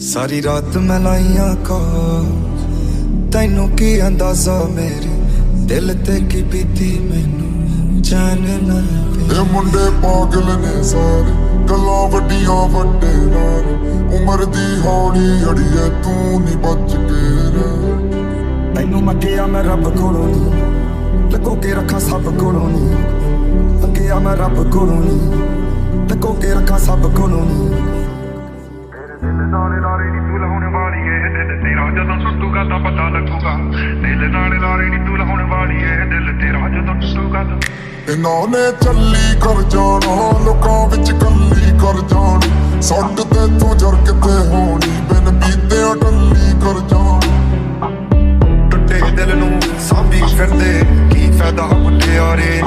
ਸਾਰੀ ਰਾਤ ਮੈਂ ਲਾਈਆਂ ਕੋ ਤੈਨੂੰ ਕੀ ਅੰਦਾਜ਼ਾ ਮੇਰੇ ਦਿਲ ਤੇ ਕੀ ਬੀਤੀ ਮੈਨੂੰ? ਜਾਣ ਨਾ ਇਹ ਮੁੰਡੇ ਪਾਗਲ ਨੇ ਸਾਰੇ ਗੱਲਾਂ ਵੱਡੀਆਂ ਵੱਡੇ ਨਾਲ। ਉਮਰ ਦੀ ਹੌਲੀ ਅੜੀਏ ਤੂੰ ਨਹੀਂ ਬਚ ਕੇ ਰਹਿ। ਤੈਨੂੰ ਮੰਗਿਆ ਮੈਂ ਰੱਬ ਕੋਲੋਂ ਨਹੀਂ ਲਗੋ ਕੇ ਰੱਖਾਂ ਸਭ ਕੋਲੋਂ ਨਹੀਂ ਮੰਗਿਆ ਮੈਂ ਰੱਬ ਕੋਲੋਂ ਨਹੀਂ ਲਗੋ ਕੇ ਰੱਖਾਂ ਸਭ ਕੋਲੋਂ ਨਹੀਂ ਤੇਰਾ ਜਦੋਂ ਟੁੱਟੂਗਾ ਤਾਂ ਪਤਾ ਲੱਗੂਗਾ। ਦਿਲ ਨਾਲੇ ਨਾਲੇ ਨੀ ਤੂੰ ਲਾਉਣ ਵਾਲੀ ਏ ਦਿਲ ਤੇਰਾ ਜਦੋਂ ਟੁੱਟੂਗਾ ਤਾਂ। ਇਹਨਾਂ ਨੇ ਚੱਲੀ ਕਰ ਜਾਣਾ ਲੋਕਾਂ ਵਿੱਚ ਕੱਲੀ ਕਰ ਜਾਣ। ਸੱਟ ਤੇ ਤੂੰ ਜਰ ਕਿਤੇ ਹੋਣੀ ਬਿਨ ਬੀਤਿਆਂ ਟੱਲੀ ਕਰ ਜਾਣ। ਟੁੱਟੇ ਦਿਲ ਨੂੰ ਸਾਂਭੀ ਫਿਰਦੇ ਕੀ ਫਾਇਦਾ ਮੁਟਿਆਰੇ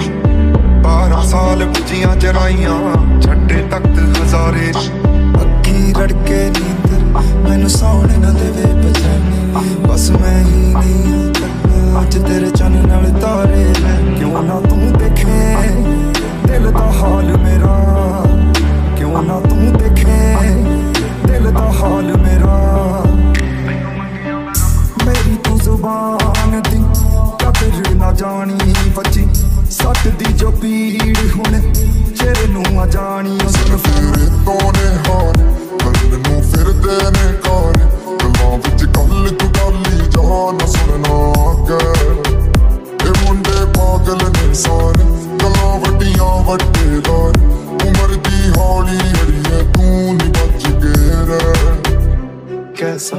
12 ਸਾਲ ਬੁੱਝੀਆਂ ਚਰਾਈਆਂ ਛੱਡੇ ਤਖਤ ਹਜ਼ਾਰੇ ਜਾਣੀ ਉਸ ਨੂੰ ਤੋਂ ਨੇ ਹਾਰ ਬੰਨ ਨੂੰ ਫਿਰਦੇ ਨੇ ਕਾਰ ਗੱਲਾਂ ਵਿੱਚ ਕੱਲ ਤੂੰ ਗਾਲੀ ਜਾ ਸੁਣਨਾ ਕਰ। ਇਹ ਮੁੰਡੇ ਪਾਗਲ ਨੇ ਸਾਰੇ, ਗੱਲਾਂ ਵੱਡੀਆਂ ਵੱਡੇ ਉਮਰ ਦੀ ਹੌਲੀ ਅੜੀਏ ਤੂੰ ਨਹੀਂ ਬਚ ਕੇ ਰਹਿ। ਕੈਸਾ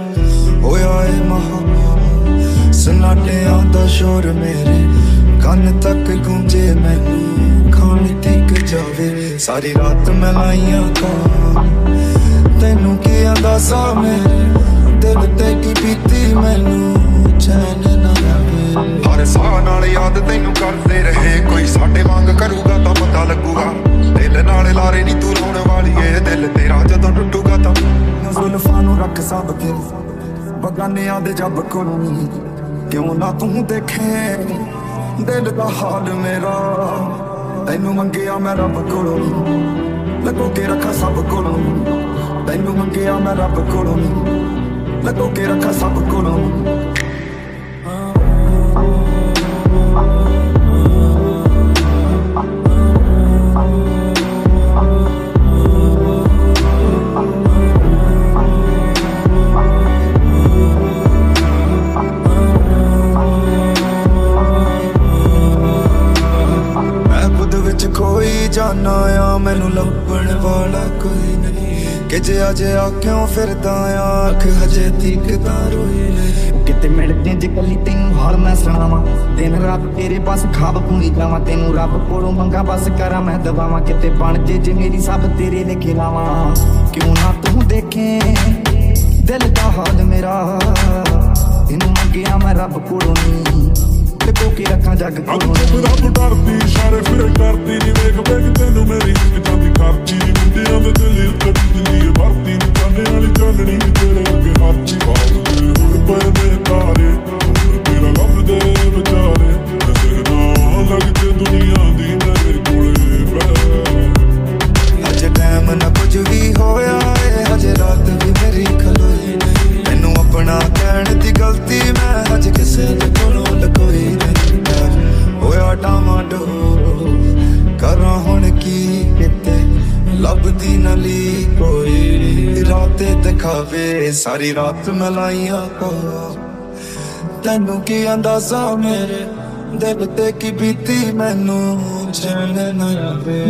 ਹੋਇਆ ਏ ਮਹਾ ਸਨਾਟਿਆਂ ਦਾ ਸ਼ੋਰ ਮੇਰੇ ਕੰਨ ਤੱਕ ਗੂੰਜੇ ਮੈਨੂੰ। ਖਾਣ ਜਾਵੇ। ਸਾਰੀ ਰਾਤ ਮੈਂ ਲਾਈਆਂ ਕਾ ਤੈਨੂੰ ਕੀ ਅੰਦਾਜ਼ਾ ਮੇਰੇ ਦਿਲ ਤੇ ਕੀ ਬੀਤੀ ਮੈਨੂੰ? ਚੈਨ ਨਾ ਆਵੇ। ਹਰ ਸਾਹ ਨਾਲ ਯਾਦ ਤੈਨੂੰ ਕਰਦੇ ਰਹੇ। ਕੋਈ ਸਾਡੇ ਵਾਂਗ ਕਰੂਗਾ ਤਾਂ ਪਤਾ ਲੱਗੂਗਾ। ਦਿਲ ਨਾਲ ਲਾਰੇ ਨਹੀਂ ਤੂੰ ਲਾਉਣ ਵਾਲੀ ਏ ਦਿਲ ਤੇਰਾ ਜਦੋਂ ਟੁੱਟੂਗਾ ਤਾਂ ਜ਼ੁਲਫਾਂ ਨੂੰ ਰੱਖ ਸਭ ਕੇ ਬਗਾਨਿਆਂ ਦੇ ਜੱਬ ਕੋਲੋਂ ਕਿਉਂ ਨਾ ਤੂੰ ਦੇਖੇ? ਦਿਲ ਦਾ ਹਾਲ ਮੇਰਾ। ਤੈਨੂੰ ਮੰਗਿਆ ਮੈਂ ਰੱਬ ਕੋਲੋਂ। ਨਹੀਂ ਲੱਗੋ ਕੇ ਰੱਖਾਂ ਸਭ ਕੋਲੋਂ। ਤੈਨੂੰ ਮੰਗਿਆ ਮੈਂ ਰੱਬ ਕੋਲੋਂ। ਨਹੀਂ ਲੱਗੋ ਕੇ ਰੱਖਾਂ ਸਭ ਕੋਲੋਂ। ਜਾਣਾ ਆ ਮੈਨੂੰ ਲੱਭਣ ਵਾਲਾ ਕੋਈ ਨਹੀਂ। ਕਿ ਜੇ ਅਜੇ ਆ ਕਿਉਂ ਫਿਰਦਾ ਆ ਅੱਖ ਹਜੇ ਤੀਕਦਾ ਰੋਈ ਨਹੀਂ। ਕਿਤੇ ਮਿਲਦੇ ਜੇ ਕੱਲੀ ਤੈਨੂੰ ਹਾਲ ਮੈਂ ਸੁਣਾਵਾਂ। ਦਿਨ ਰਾਤ ਤੇਰੇ ਪਾਸ ਖਾਬ ਪੂਰੀ ਜਾਵਾਂ ਤੈਨੂੰ ਰੱਬ ਕੋਲੋਂ ਮੰਗਾ ਬਸ ਕਰਾਂ ਮੈਂ ਦਵਾਵਾਂ ਕਿਤੇ ਬਣ ਜੇ ਜੇ ਮੇਰੀ ਸਭ ਤੇਰੇ ਲਿਖੇ ਲਾਵਾਂ। ਕਿਉਂ ਨਾ ਤੂੰ ਦੇਖੇ ਦਿਲ ਦਾ ਹਾਲ ਮੇਰਾ। ਤੈਨੂੰ ਮੰਗਿਆ ਮੈਂ ਰੱਬ ਕੋਲੋਂ ਨਹੀਂ। ਲੁਕੋ ਕੇ ਰੱਖਾਂ ਜੱਗ ਕੋਲੋਂ ਨਹੀਂ। ਰੱਬ ਡਰਦੀ ਇਸ਼ਾਰੇ ਫਿਰੇ ਕਰਦੀ ਨੀ। ਵੇਖ ਰਾਤੇ ਸਾਰੀ ਰਾਤ ਮੈਂ ਲਾਈਆਂ ਤੈਨੂੰ ਕੀ ਅੰਦਾਜ਼ਾ ਮੇਰੇ ਦਿਲ ਤੇ ਕੀ ਬੀਤੀ ਮੈਨੂੰ? ਚੈਨ ਨਾ ਆਵੇ।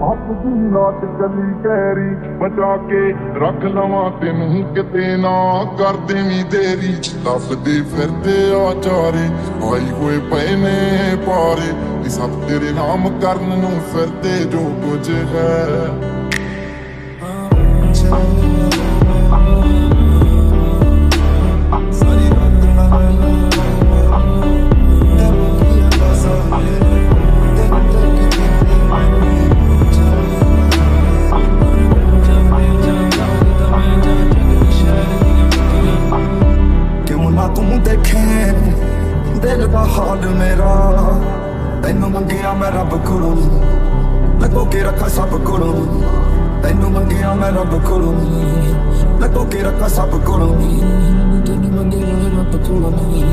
ਹੱਥ ਦੀ ਨਾਟ ਗਲੀ ਕਹਿਰੀ ਬਚਾ ਕੇ ਰੱਖ ਲਵਾਂ ਤੈਨੂੰ ਕਿਤੇ ਨਾ ਕਰ ਦੇਵੀਂ ਦੇਰੀ ਲੱਭਦੇ ਫਿਰਦੇ ਆ ਚਾਰੇ ਆਈ ਹੋਏ ਪਏ ਨੇ ਪਾਰੇ। ਸਭ ਤੇਰੇ ਨਾਮ ਕਰਨ ਨੂੰ ਫਿਰਦੇ ਜੋ ਕੁਝ ਹੈ। ਦਿਲ ਕਿਉਂ ਨਾ ਤੂੰ ਦੇਖੇ, ਦਿਲ ਦਾ ਹਾਲ ਮੇਰਾ। ਤੈਨੂੰ ਮੰਗਿਆ ਮੈਂ ਰੱਬ ਕੋਲੋਂ, ਲਗੋ ਕੇ ਰੱਖਾਂ ਸਭ ਕੋਲੋਂ। ਤੈਨੂੰ ਮੰਗਿਆ ਮੈਂ ਰੱਬ ਕੋਲੋਂ ਨਹੀਂ ਲੱਗੋ ਕੇ ਰੱਖਾ ਸਭ ਕੋਲੋਂ ਨਹੀਂ ਤੈਨੂੰ ਮੰਗਿਆ ਮੈਂ ਰੱਬ ਕੋਲੋਂ ਨਹੀਂ